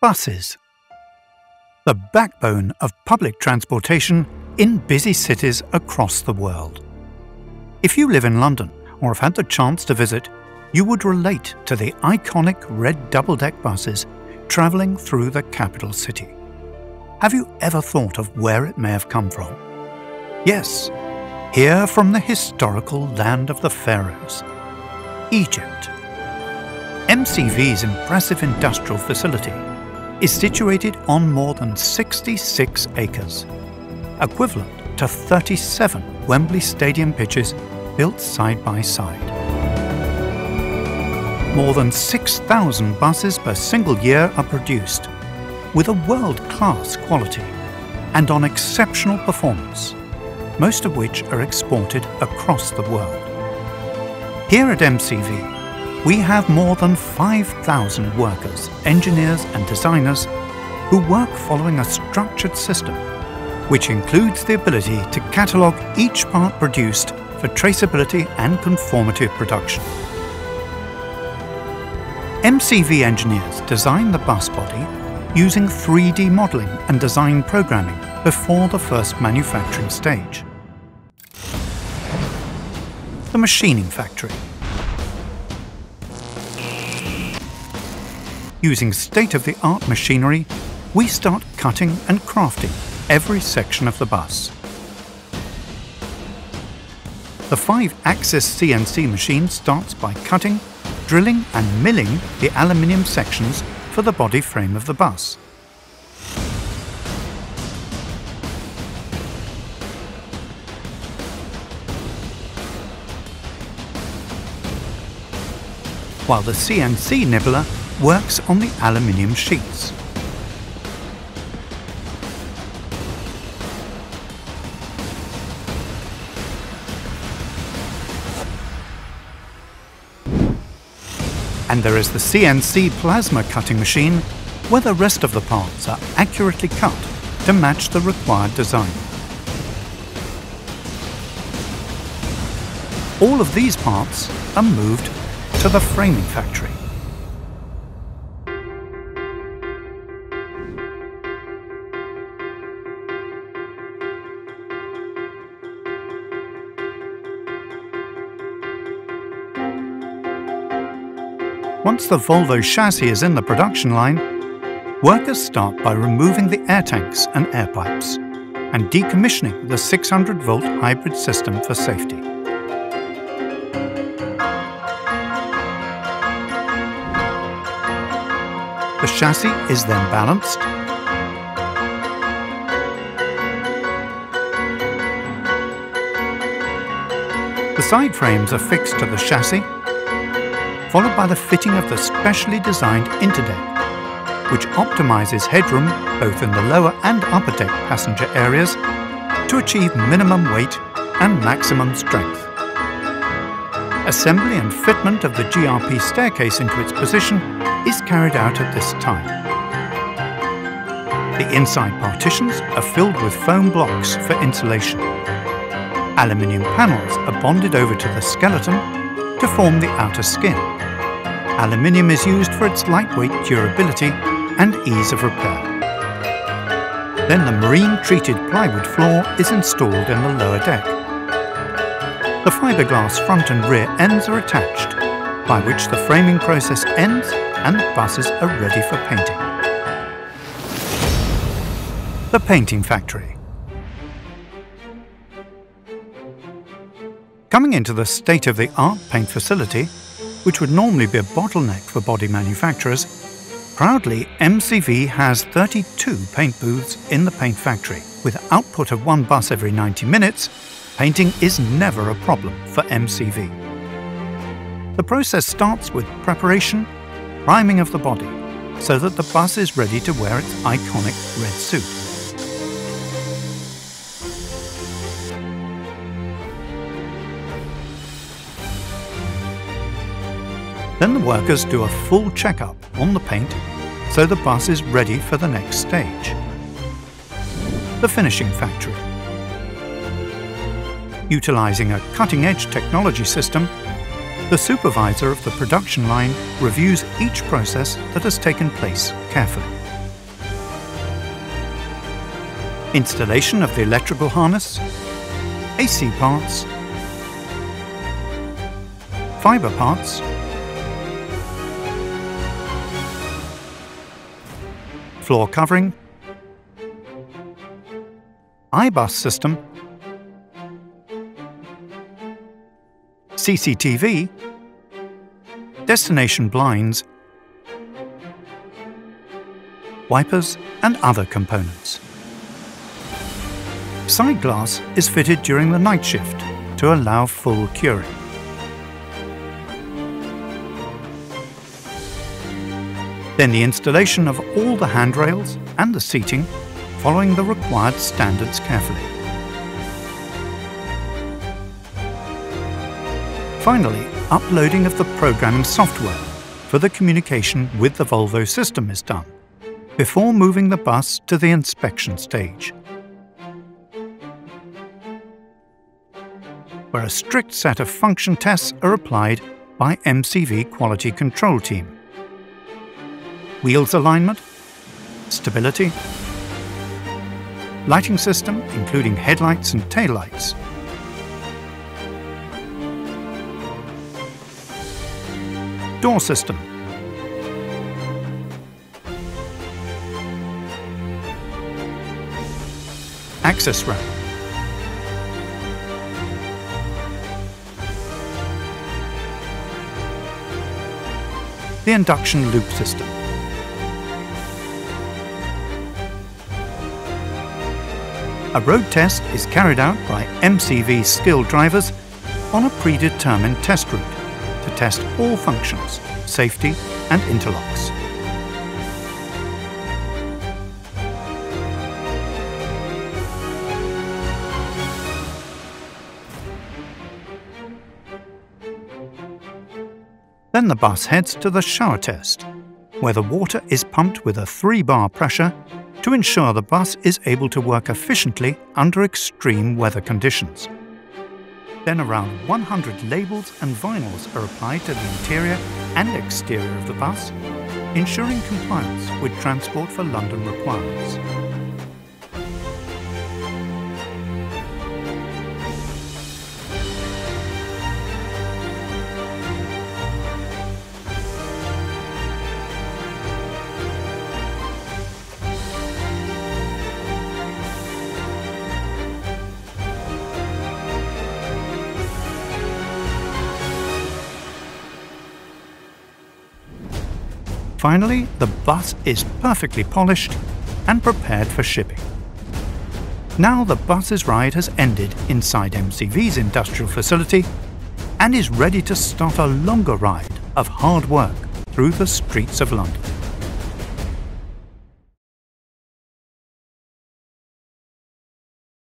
Buses. The backbone of public transportation in busy cities across the world. If you live in London or have had the chance to visit, you would relate to the iconic red double deck buses travelling through the capital city. Have you ever thought of where it may have come from? Yes, here from the historical land of the Pharaohs, Egypt. MCV's impressive industrial facility is situated on more than 66 acres, equivalent to 37 Wembley Stadium pitches built side by side. More than 6,000 buses per single year are produced, with a world-class quality and on exceptional performance, most of which are exported across the world. Here at MCV, we have more than 5,000 workers, engineers and designers who work following a structured system, which includes the ability to catalogue each part produced for traceability and conformity of production. MCV engineers design the bus body using 3D modelling and design programming before the first manufacturing stage. The machining factory Using state-of-the-art machinery, we start cutting and crafting every section of the bus. The 5-axis CNC machine starts by cutting, drilling and milling the aluminium sections for the body frame of the bus. While the CNC nibbler works on the aluminium sheets. And there is the CNC plasma cutting machine where the rest of the parts are accurately cut to match the required design. All of these parts are moved to the framing factory. Once the Volvo chassis is in the production line, workers start by removing the air tanks and air pipes and decommissioning the 600 volt hybrid system for safety. The chassis is then balanced The side frames are fixed to the chassis followed by the fitting of the specially designed interdeck, which optimizes headroom both in the lower and upper deck passenger areas to achieve minimum weight and maximum strength. Assembly and fitment of the GRP staircase into its position is carried out at this time. The inside partitions are filled with foam blocks for insulation. Aluminium panels are bonded over to the skeleton to form the outer skin aluminium is used for its lightweight durability and ease of repair. Then the marine-treated plywood floor is installed in the lower deck. The fiberglass front and rear ends are attached, by which the framing process ends and the buses are ready for painting. The Painting Factory Coming into the state-of-the-art paint facility, which would normally be a bottleneck for body manufacturers, proudly MCV has 32 paint booths in the paint factory. With output of one bus every 90 minutes, painting is never a problem for MCV. The process starts with preparation, priming of the body, so that the bus is ready to wear its iconic red suit. Then the workers do a full checkup on the paint so the bus is ready for the next stage. The finishing factory. Utilising a cutting-edge technology system, the supervisor of the production line reviews each process that has taken place carefully. installation of the electrical harness, AC parts, fibre parts, floor covering, iBus system, CCTV, destination blinds, wipers and other components. Side glass is fitted during the night shift to allow full curing. Then the installation of all the handrails and the seating following the required standards carefully. Finally, uploading of the programming software for the communication with the Volvo system is done, before moving the bus to the inspection stage. Where a strict set of function tests are applied by MCV Quality Control Team wheels alignment, stability, lighting system including headlights and taillights, door system, access ramp, the induction loop system. A road test is carried out by MCV skilled drivers on a predetermined test route to test all functions, safety and interlocks. Then the bus heads to the shower test, where the water is pumped with a 3 bar pressure to ensure the bus is able to work efficiently under extreme weather conditions. Then around 100 labels and vinyls are applied to the interior and exterior of the bus, ensuring compliance with Transport for London requirements. Finally, the bus is perfectly polished and prepared for shipping. Now the bus's ride has ended inside MCV's industrial facility and is ready to start a longer ride of hard work through the streets of London.